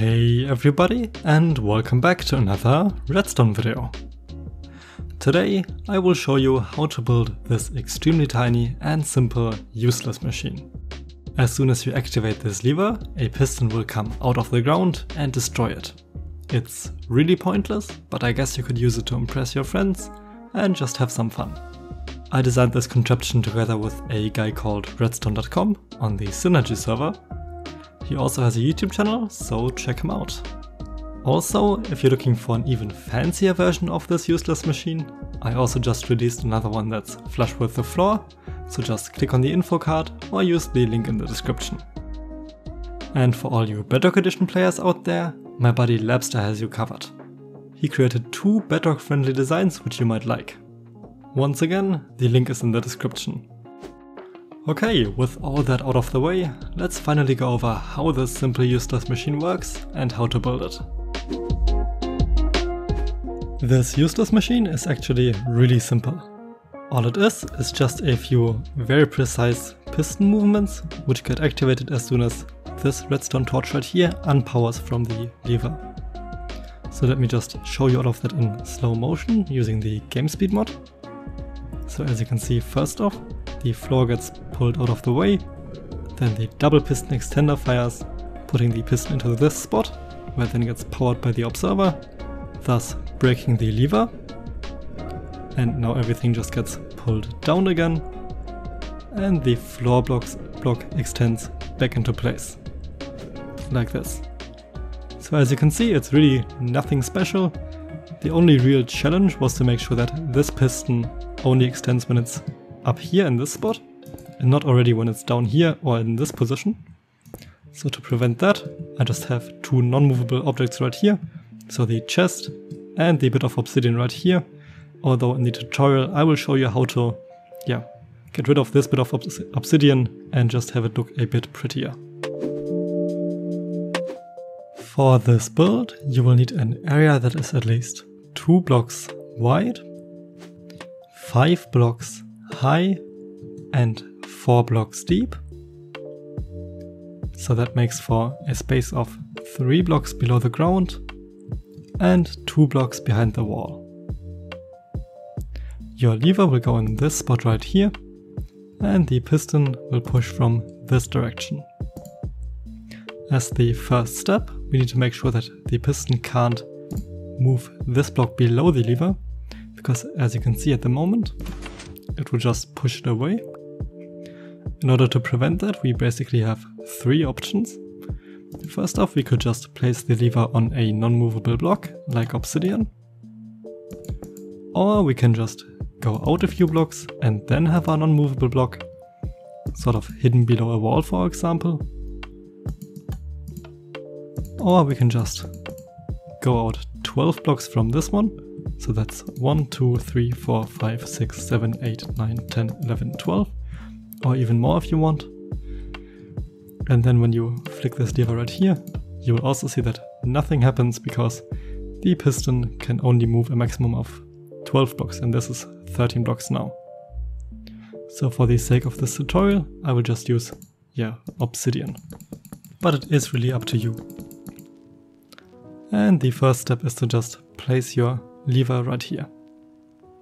Hey everybody and welcome back to another Redstone video. Today I will show you how to build this extremely tiny and simple useless machine. As soon as you activate this lever, a piston will come out of the ground and destroy it. It's really pointless, but I guess you could use it to impress your friends and just have some fun. I designed this contraption together with a guy called redstone.com on the Synergy server. He also has a YouTube channel, so check him out. Also, if you're looking for an even fancier version of this useless machine, I also just released another one that's flush with the floor, so just click on the info card or use the link in the description. And for all you Bedrock Edition players out there, my buddy Labster has you covered. He created two Bedrock friendly designs which you might like. Once again, the link is in the description. Okay, with all that out of the way, let's finally go over how this simple useless machine works and how to build it. This useless machine is actually really simple. All it is is just a few very precise piston movements which get activated as soon as this redstone torch right here unpowers from the lever. So let me just show you all of that in slow motion using the game speed mod. So as you can see first off, the floor gets pulled out of the way, then the double piston extender fires, putting the piston into this spot, where it then gets powered by the observer, thus breaking the lever, and now everything just gets pulled down again, and the floor blocks block extends back into place like this. So as you can see, it's really nothing special. The only real challenge was to make sure that this piston only extends when it's up here in this spot, and not already when it's down here or in this position. So to prevent that, I just have two non-movable objects right here, so the chest and the bit of obsidian right here, although in the tutorial I will show you how to, yeah, get rid of this bit of obs obsidian and just have it look a bit prettier. For this build, you will need an area that is at least 2 blocks wide, 5 blocks high and 4 blocks deep. So that makes for a space of 3 blocks below the ground and 2 blocks behind the wall. Your lever will go in this spot right here and the piston will push from this direction. As the first step, we need to make sure that the piston can't move this block below the lever, because as you can see at the moment, it will just push it away. In order to prevent that, we basically have three options. First off, we could just place the lever on a non-movable block, like obsidian. Or we can just go out a few blocks and then have a non-movable block, sort of hidden below a wall for example. Or we can just go out 12 blocks from this one. So that's 1, 2, 3, 4, 5, 6, 7, 8, 9, 10, 11, 12. Or even more if you want. And then when you flick this lever right here, you will also see that nothing happens because the piston can only move a maximum of 12 blocks and this is 13 blocks now. So for the sake of this tutorial, I will just use, yeah, obsidian. But it is really up to you. And the first step is to just place your lever right here.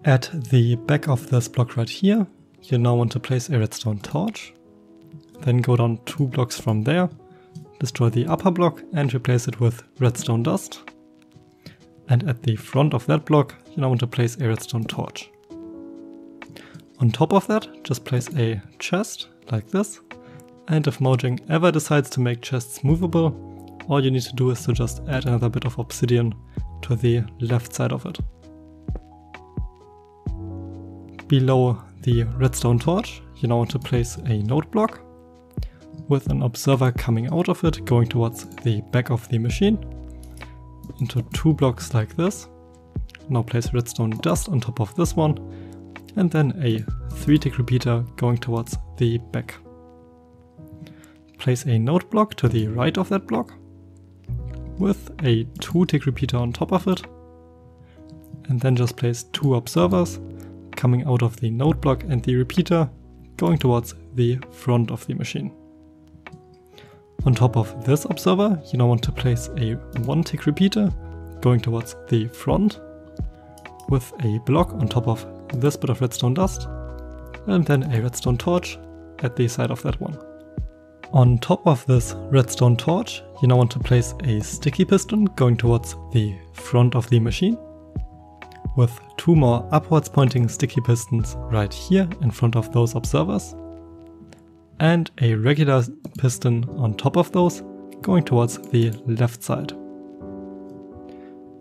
At the back of this block right here, you now want to place a redstone torch. Then go down two blocks from there, destroy the upper block and replace it with redstone dust. And at the front of that block, you now want to place a redstone torch. On top of that, just place a chest, like this. And if Mojang ever decides to make chests movable, all you need to do is to just add another bit of obsidian to the left side of it. Below the redstone torch, you now want to place a note block with an observer coming out of it, going towards the back of the machine, into two blocks like this. Now place redstone dust on top of this one, and then a 3 tick repeater going towards the back. Place a note block to the right of that block, with a 2 tick repeater on top of it. And then just place two observers coming out of the note block and the repeater going towards the front of the machine. On top of this observer, you now want to place a one tick repeater going towards the front with a block on top of this bit of redstone dust and then a redstone torch at the side of that one. On top of this redstone torch, you now want to place a sticky piston going towards the front of the machine with two more upwards pointing sticky pistons right here in front of those observers and a regular piston on top of those going towards the left side.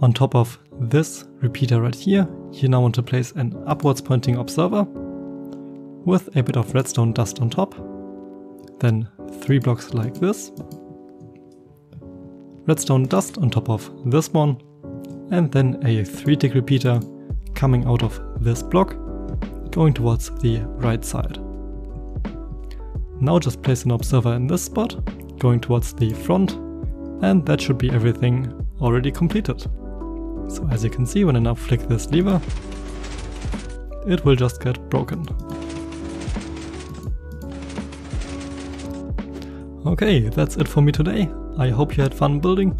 On top of this repeater right here, you now want to place an upwards pointing observer with a bit of redstone dust on top, then three blocks like this, redstone dust on top of this one, and then a 3 tick repeater coming out of this block, going towards the right side. Now just place an observer in this spot, going towards the front, and that should be everything already completed. So as you can see, when I now flick this lever, it will just get broken. Okay, that's it for me today. I hope you had fun building,